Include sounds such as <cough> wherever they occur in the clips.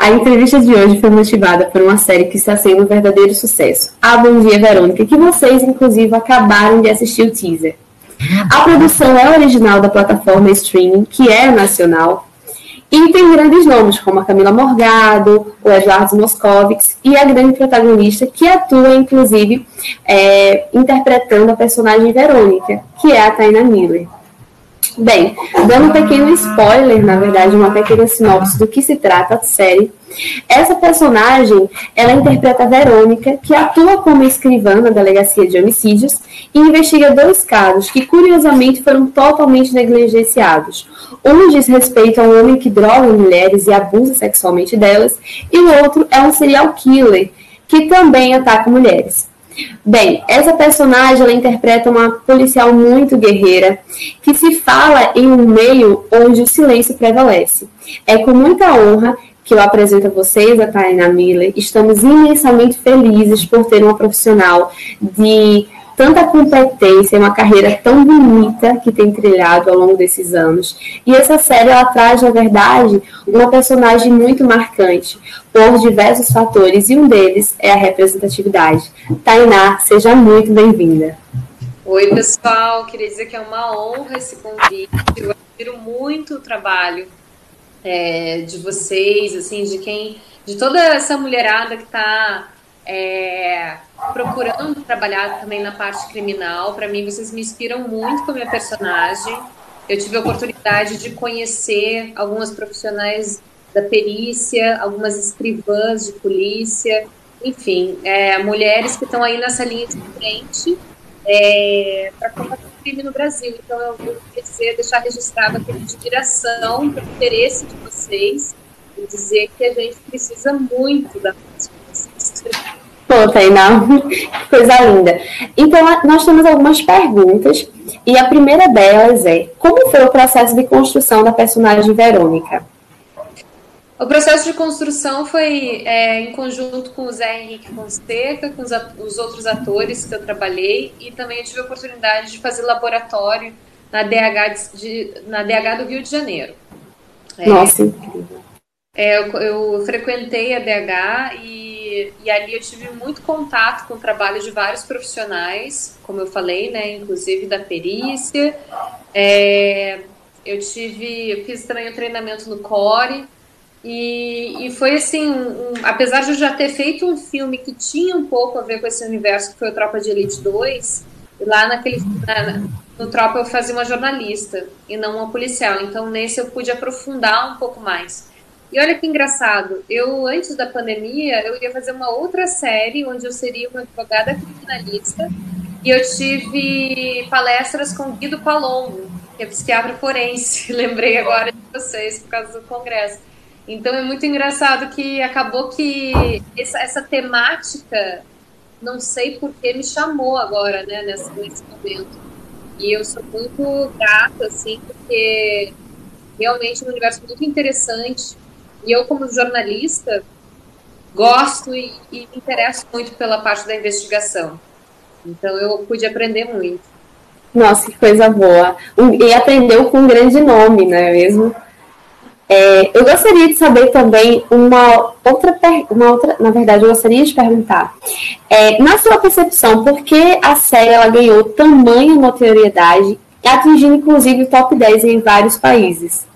A entrevista de hoje foi motivada por uma série que está sendo um verdadeiro sucesso, A Bom Dia Verônica, que vocês, inclusive, acabaram de assistir o teaser. A produção é original da plataforma streaming, que é nacional, e tem grandes nomes, como a Camila Morgado, o Eduardo Moscovitz e a grande protagonista, que atua, inclusive, é, interpretando a personagem Verônica, que é a Taina Miller. Bem, dando um pequeno spoiler, na verdade, uma pequena sinopse do que se trata a série, essa personagem, ela interpreta Verônica, que atua como escrivã na delegacia de homicídios e investiga dois casos que, curiosamente, foram totalmente negligenciados. Um diz respeito a um homem que droga mulheres e abusa sexualmente delas, e o outro é um serial killer, que também ataca mulheres. Bem, essa personagem ela interpreta uma policial muito guerreira que se fala em um meio onde o silêncio prevalece. É com muita honra que eu apresento a vocês, a Taina Miller. Estamos imensamente felizes por ter uma profissional de tanta competência, uma carreira tão bonita que tem trilhado ao longo desses anos. E essa série ela traz, na verdade, uma personagem muito marcante por diversos fatores e um deles é a representatividade. Tainá, seja muito bem-vinda. Oi, pessoal. Queria dizer que é uma honra esse convite. Eu admiro muito o trabalho é, de vocês, assim, de quem, de toda essa mulherada que está é, procurando trabalhar também na parte criminal. Para mim, vocês me inspiram muito com a minha personagem. Eu tive a oportunidade de conhecer algumas profissionais da perícia, algumas escrivãs de polícia, enfim, é, mulheres que estão aí nessa linha de frente é, para combater o crime no Brasil. Então, eu vou dizer, deixar registrado aqui de admiração pelo interesse de vocês e dizer que a gente precisa muito da Pô, Tainá, <laughs> coisa linda. Então, nós temos algumas perguntas, e a primeira delas é: como foi o processo de construção da personagem Verônica? O processo de construção foi é, em conjunto com o Zé Henrique Fonseca, com os, os, outros atores que eu trabalhei, e também tive a oportunidade de fazer laboratório na DH, de, na DH do Rio de Janeiro. É, Nossa, incrível. É, eu, eu, frequentei a DH e, e, ali eu tive muito contato com o trabalho de vários profissionais, como eu falei, né, inclusive da perícia. É, eu tive, eu fiz também um treinamento no CORE e, e foi assim, um, apesar de eu já ter feito um filme que tinha um pouco a ver com esse universo, que foi o Tropa de Elite 2, lá naquele, na, no Tropa eu fazia uma jornalista e não uma policial, então nesse eu pude aprofundar um pouco mais. E olha que engraçado, eu antes da pandemia, eu ia fazer uma outra série onde eu seria uma advogada criminalista e eu tive palestras com Guido Palombo, que é psiquiatra forense, <laughs> lembrei agora de vocês por causa do congresso. Então é muito engraçado que acabou que essa, essa temática, não sei por que me chamou agora, né, nesse, nesse momento. E eu sou muito grata, assim, porque realmente é um universo muito interessante e eu, como jornalista, gosto e, e me interesso muito pela parte da investigação. Então, eu pude aprender muito. Nossa, que coisa boa. E aprendeu com um grande nome, não é mesmo? É, eu gostaria de saber também uma outra, uma outra, na verdade, eu gostaria de perguntar, é, na sua percepção, por que a série ela ganhou tamanha notoriedade, atingindo inclusive o top 10 em vários países?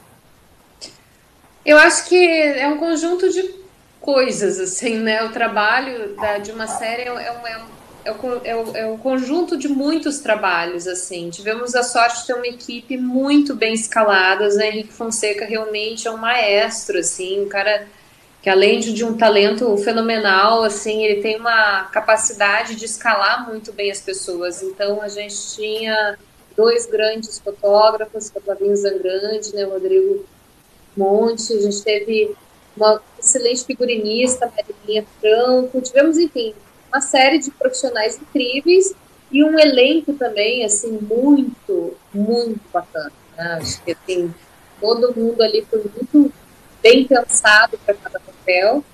Eu acho que é um conjunto de coisas, assim, né? O trabalho da, de uma série é, é, um, é, um, é, um, é um conjunto de muitos trabalhos, assim. Tivemos a sorte de ter uma equipe muito bem escalada. O Henrique Fonseca realmente é um maestro, assim, um cara que além de, de um talento fenomenal, assim, ele tem uma capacidade de escalar muito bem as pessoas. Então, a gente tinha dois grandes fotógrafos, o Flavinho Zangrande, né, o Rodrigo Monte, a gente teve uma excelente figurinista, Marilinha Franco, tivemos, enfim, uma série de profissionais incríveis e um elenco também, assim, muito, muito bacana. Né? Acho que, assim, todo mundo ali foi muito bem pensado para cada papel.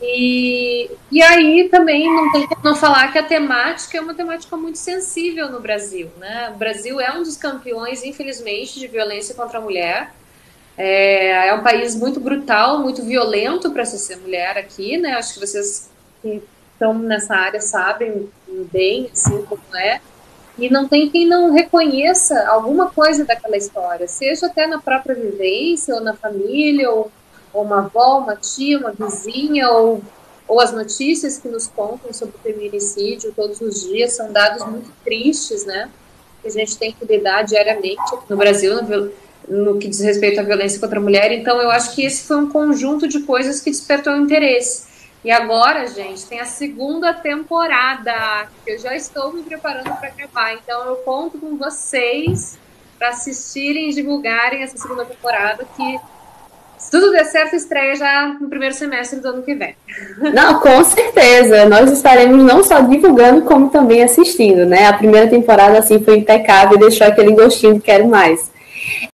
E, e aí também não tem como não falar que a temática é uma temática muito sensível no Brasil. Né? O Brasil é um dos campeões, infelizmente, de violência contra a mulher. É, é um país muito brutal, muito violento para se ser mulher aqui, né? Acho que vocês que estão nessa área sabem bem assim como é. E não tem quem não reconheça alguma coisa daquela história, seja até na própria vivência, ou na família, ou, ou uma avó, uma tia, uma vizinha, ou, ou as notícias que nos contam sobre o feminicídio todos os dias são dados muito tristes, né? Que a gente tem que lidar diariamente no Brasil, no, no que diz respeito à violência contra a mulher. Então, eu acho que esse foi um conjunto de coisas que despertou interesse. E agora, gente, tem a segunda temporada, que eu já estou me preparando para acabar. Então eu conto com vocês para assistirem e divulgarem essa segunda temporada, que se tudo der certo, estreia já no primeiro semestre do ano que vem. <laughs> Não, com certeza. Nós estaremos não só divulgando, como também assistindo, né? A primeira temporada, assim, foi impecável e deixou aquele gostinho de quero mais.